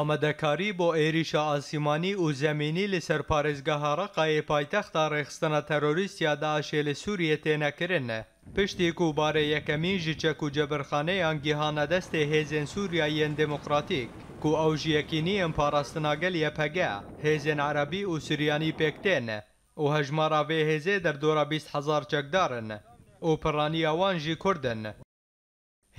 Amadekarî bo êrîşa asîmanî û zemînî li ser parêzgeha Reqa yê paytexta rêxistina terorîst ya DAIŞ'ê li Sûriyê têne kirin. Piştî ku barê yekemîn ji çek û cebirxaneyan gihana destê Hêzên Sûriya yên Demokratîk ku ew ji Yekîniyên Parastina Gel, YPG, hêzên Erebî û Suryanî pêk tên û hejmara vê hêzê derdora bîst hezar çekdar in û pirraniya wan jî Kurd in.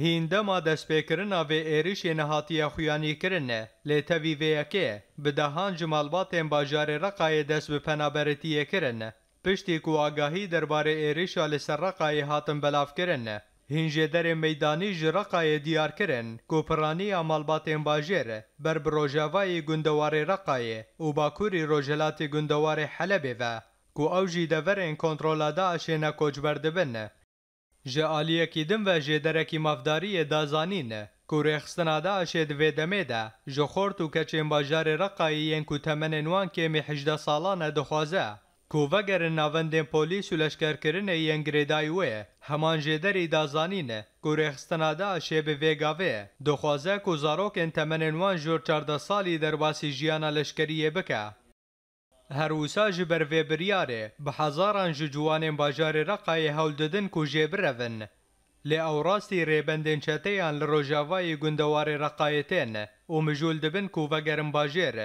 Hîn dema destpêkirina vê êrişê nehatiye xuyanîkirin, lê tevî vê yekê bi dehan ji malbatên bajarê Reqayê dest bi penaberetiyê kirin. Piştî ku agahî derbarê êrişa li ser Reqayê hatin belavkirin, hîn jêderên meydanî ji Reqayê diyar kirin ku piraniya malbatên bajêr ber bi rojavayî gundewarê Reqayê û bakurî rojhilatî gundewarê Helebê ve ku ew jî deverên kontrola DAIŞ'ê ne koçber dibin. Ji aliyekî din ve jê derekî mafdariyê da zanîn ku rêxistina DAIŞ'ê di vê demê de ji xort û keçên bajarê Reqqayê yên ku temenên wan kêmî hejdeh salan e dixwaze ku vegerin navendên polîs û leşkerkirinê yên girêdayî wê heman jê derî da zanîn ku rêxistina DAIŞ'ê bi vê gavê dixwaze ku zarokên temenên wan jor çardeh salî derbasî jiyana leşkeriyê bike. Her wisa ji ber vê biryarê bi hezaran ji ciwanên bajarê Reqayê hewl didin ku jê birevin. Lê ew rastî rêbendên çeteyan li rojavayî gundewarê Reqayê tên û mijûl dibin ku vegerin bajêr.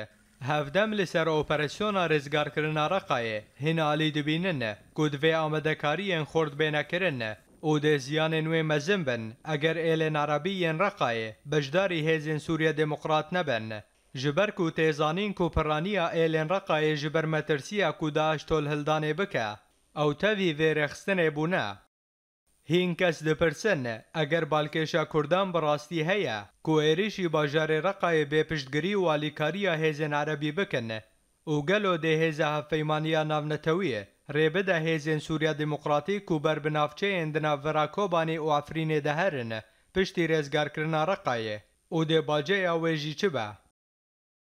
Hevdem li ser operasyona rêzgarkirina Reqayê hîn alî dibînin ku divê amadekariyên xurt bêne kirin û dê ziyanên wê mezin bin eger êlên erebî yên Reqayê beşdarî hêzên Sûriya Demokrat nebin. Ji ber ku tê zanîn ku pirraniya êlên Reqayê ji ber metirsiya ku DAIŞ tolhildanê bike, ew tevî vê rêxistinê bûne. Hîn kes dipirsin, eger balkêşa Kurdan bi rastî heye ku êrîşî bajarê Reqayê bê piştgirî û alîkariya hêzên erebî bikin, Û gelo dê hêza hevpeymaniya navnetewiyê rê bide hêzên Sûriya Demokratîk ku ber bi navçeyên di nav vera Kobanî û Efrînê de herin piştî rêzgarkirina Reqayê û dê bacê ya wê jî çi be?